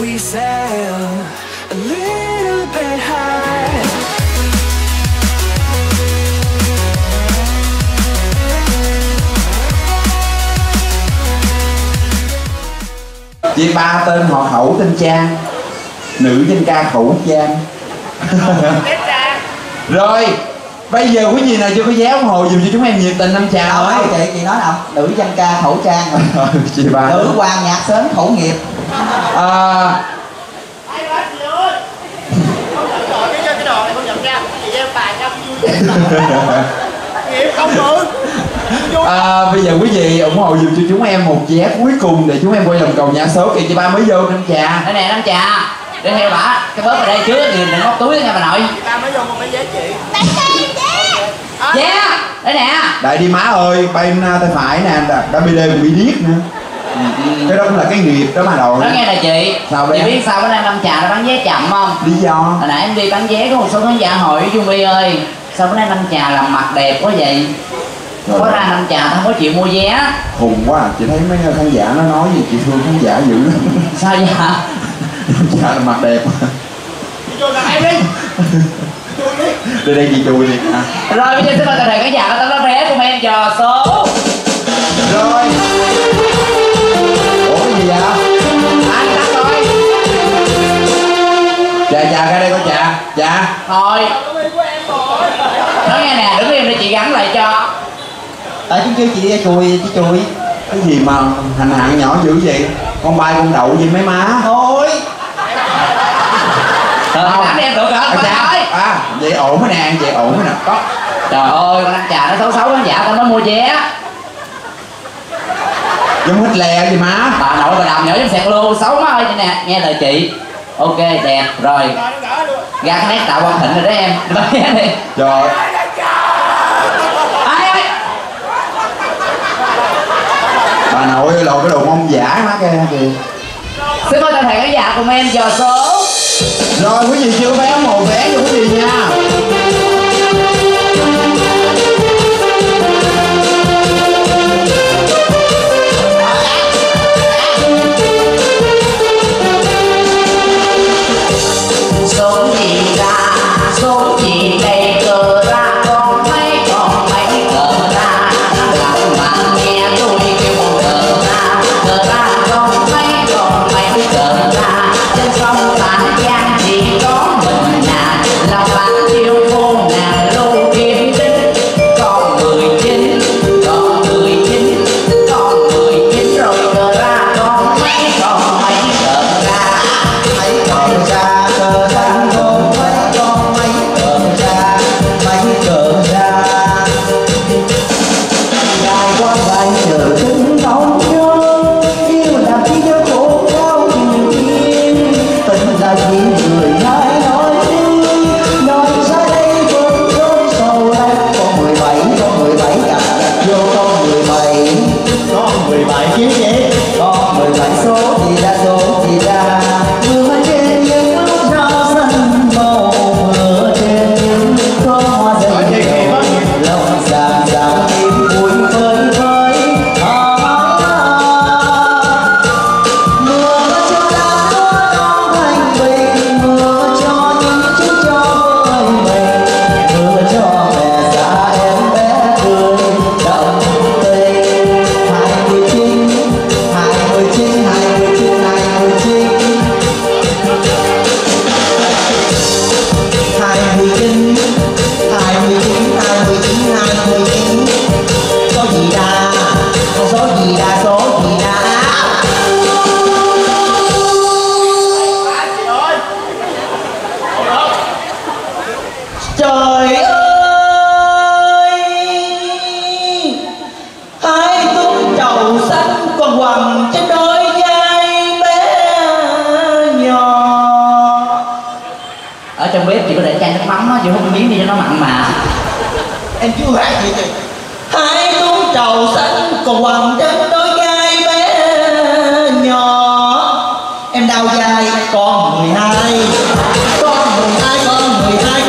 we sail a little bit high. Chị ba tên họ khẩu tên Trang Nữ danh ca khẩu Trang Rồi Bây giờ quý vị nào chưa có vé ủng hộ dùm cho chúng em nhiệt tình năm chào ấy. chị, chị nói nào. Nữ danh ca khẩu trang. Chị ba. Nữ quan nhạc sến khẩu nghiệp à, à, Bây giờ quý vị ủng hộ dùm cho chúng em một vé cuối cùng Để chúng em quay vòng cầu nhã số Kìa chị ba mới vô năm trà. Đây nè năm trà. Để theo bà. Cái bớt ở đây trước thì đừng móc túi nha bà nội. Ta mới vô một cái giá trị. Yeah đây nè. Đại đi má ơi na tay phải nè đã, đã bị đê bị điếc nữa Cái đó cũng là cái nghiệp đó mà đội nói nghe nè chị. Sao chị biết sao bữa nay năm trà nó bán vé chậm không? Lý do? Hồi nãy em đi bán vé có một số khán giả hỏi Dung Vi ơi sao bữa nay năm trà làm mặt đẹp quá vậy? Có ra năm trà tao không có chịu mua vé. Hùng quá à. Chị thấy mấy khán giả nó nói gì Chị thương khán giả dữ lắm. Sao vậy? Khán giả là mặt đẹp em đi Đây đây chị chui đi à. rồi bây giờ xin mời toàn thể khán giả có tấm vé của em dò số. Rồi đây coi chà Chà thôi. Nói nghe nè đứng im để chị gắn lại cho. Tại chứ kêu chị đi chùi, chị chùi. Cái gì mà hành hạn nhỏ dữ vậy? Con bay con đậu gì mấy má. Thôi. Ờ, đánh em được rồi, à, thôi. à, Vậy ổn mới nè Vậy ổn mới nè. Có. Trời ơi, con anh trà nó xấu xấu khán giả tao mới mua vé. Giống hít lè gì má. Bà nội bà đàm nhỏ giống sẹt luôn, xấu má ơi vậy nè, nghe lời chị. Ok, đẹp, rồi Cái nét tạo quan thịnh rồi đó em. Trời Ai ơi? Bà nội lộ cái đồ mông giả má kia kìa. Xin mời toàn thể khán giả cùng em dò số. Rồi quý vị chưa vé một vé cho quý vị nha qua dài chờ chị không miếng đi cho nó mặn mà. Em chưa hát gì kìa hai túi trầu xanh còn quằn trên đôi gai bé nhỏ. Em đau dài con mười hai. Con mười hai, con mười hai.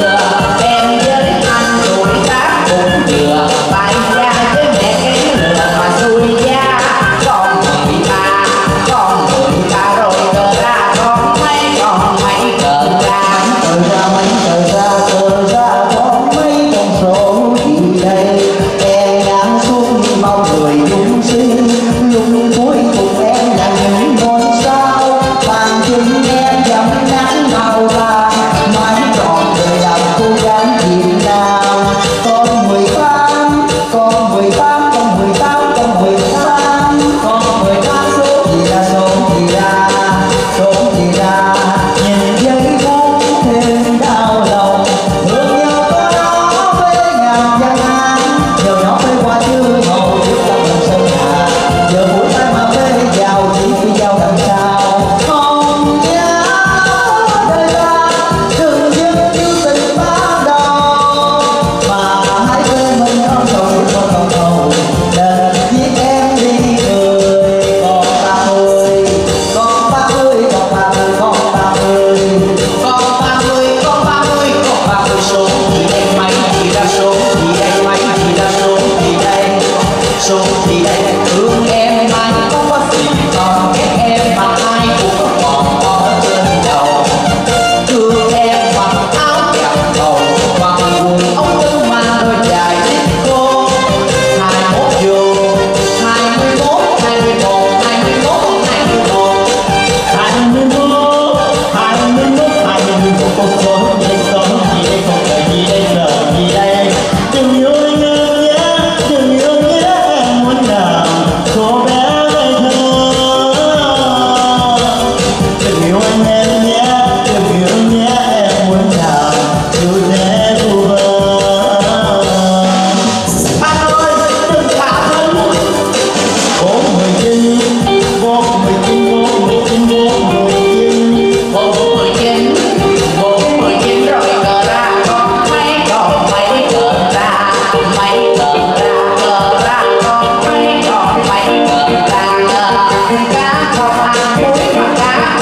love.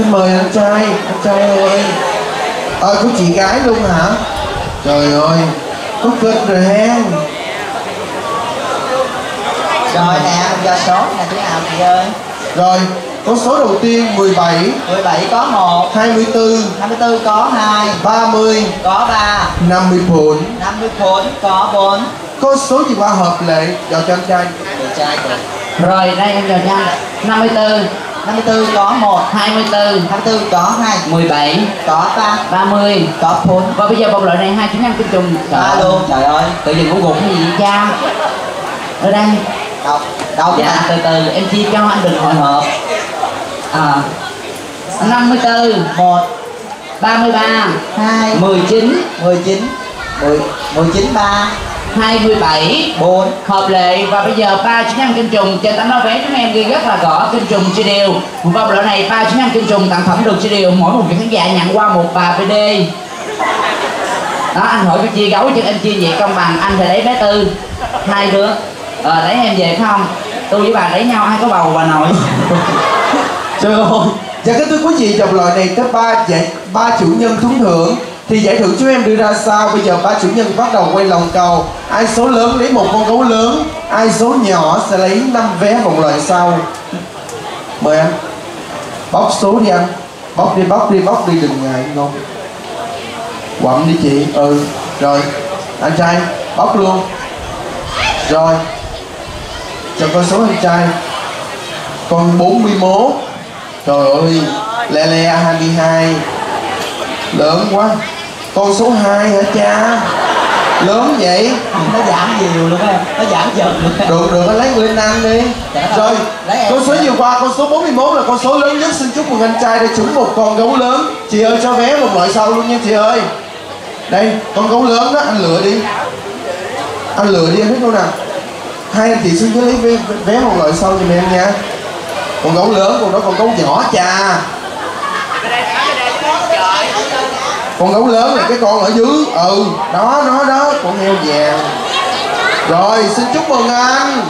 Xin mời anh trai, anh trai ơi. Ờ, có chị gái luôn hả? Trời ơi, có kinh rồi hen. Rồi nè, do số nè thế nào chị ơi? Rồi, con số đầu tiên 17, 17 có 1 24, 54 có 2 30, Có 3 50 phút 54 có 4 Có số gì qua hợp lệ? Dạo cho anh trai. Chị trai kìa. Rồi đây em dò nha. 54 54 có 1 24 54 có 2 17 Có 3 30 Có 4 Và bây giờ vòng loại này hai chúng em kinh trùng. Ba luôn. Trời ơi Tự dưng cũng gục. Cái gì vậy cha? Ở đây. Đâu Đâu Dạ dạ từ từ em chia cho anh đừng hồi hộp. À 54 1 33 2 19 19 10 19 3 27 4 hợp lệ. Và bây giờ ba chức năng kinh trùng trên tấm vé chúng em ghi rất là rõ kinh trùng chia đều. Một vòng loại này ba chức năng kinh trùng tặng phẩm được chia đều. Mỗi một vị khán giả nhận qua một bà PD đó anh hỏi cái chia gấu chứ em chia vậy công bằng. Anh thì lấy bé tư. Hai đứa. Ờ lấy em về phải không? Tôi với bà lấy nhau ai có bầu bà nội? Trời ơi. Dạ kính thưa quý vị, dòng loại này có ba giải ba chủ nhân trúng thưởng thì giải thưởng chúng em đưa ra sao? Bây giờ ba chủ nhân bắt đầu quay lòng cầu. Ai số lớn lấy một con gấu lớn, ai số nhỏ sẽ lấy 5 vé vòng loại sau. Mời anh. Bóc số đi anh. Bóc đi bóc đi bóc đi, đừng ngại không? Quặn đi chị. Ừ rồi. Anh trai, bóc luôn. Rồi. Cho con số anh trai. Con 41 Trời ơi, Le le 22 Lớn quá. Con số 2 hả cha? Lớn vậy? Nó giảm nhiều luôn em Nó giảm dần luôn Được được lấy người anh đi. Dạ, Rồi. Con số vừa qua con số 41 là con số lớn nhất. Xin chúc mừng anh trai đã trúng một con gấu lớn. Chị ơi cho vé một loại sau luôn nha chị ơi. Đây con gấu lớn đó anh lựa đi. Anh lựa đi anh thích đâu nào? Hai anh chị xin cứ lấy vé, vé một loại sau giùm em nha. Con gấu lớn con đó con gấu nhỏ cha con gấu lớn là cái con ở dưới. Ừ đó nó đó. Con heo vàng. Rồi, xin chúc mừng anh.